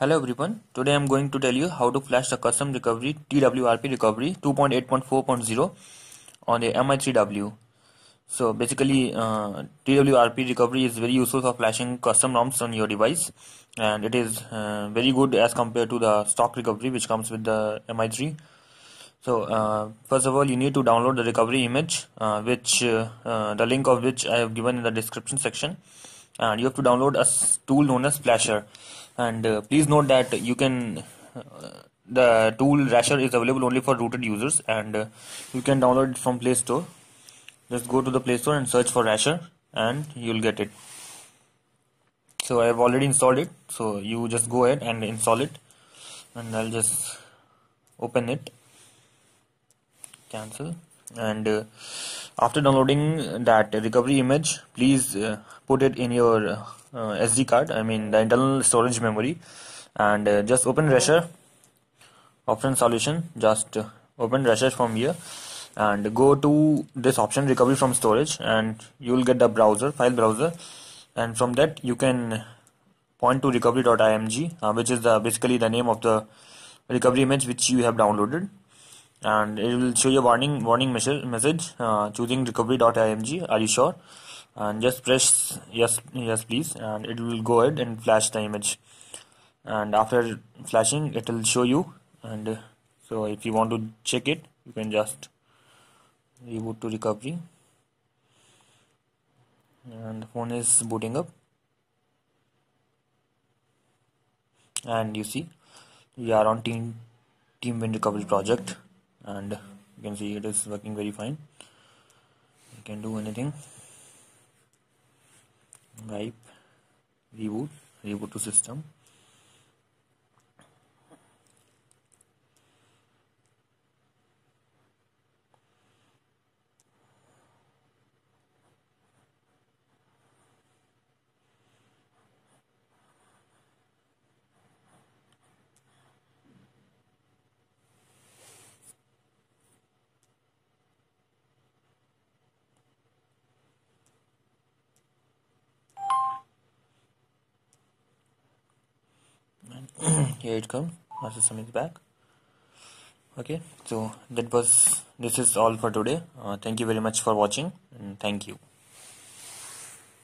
Hello everyone, today I'm going to tell you how to flash the custom recovery TWRP recovery 2.8.4.0 on the MI3W. So basically uh, TWRP recovery is very useful for flashing custom ROMs on your device and it is uh, very good as compared to the stock recovery which comes with the MI3. So uh, first of all you need to download the recovery image uh, which uh, uh, the link of which I have given in the description section and you have to download a tool known as Flasher and uh, please note that you can uh, the tool Rashr is available only for rooted users and uh, you can download it from play store. Just go to the play store and search for Rashr and you'll get it. So i have already installed it. So you just go ahead and install it. And i'll just open it. Cancel. And uh, after downloading that recovery image please uh, put it in your uh, SD card I mean the internal storage memory and uh, just open Rashr option solution just uh, open Rashr from here and go to this option recovery from storage and you will get the browser file browser and from that you can point to recovery.img uh, which is the basically the name of the recovery image which you have downloaded and it will show you a warning warning message, message uh, choosing recovery.img are you sure? And just press yes yes please and it will go ahead and flash the image. And after flashing it will show you. And uh, so if you want to check it you can just reboot to recovery. And the phone is booting up. And you see we are on team team win recovery project and you can see it is working very fine. You can do anything. Wipe reboot reboot to system here it comes. Our system is back. Okay so that was this is all for today. Uh, thank you very much for watching and thank you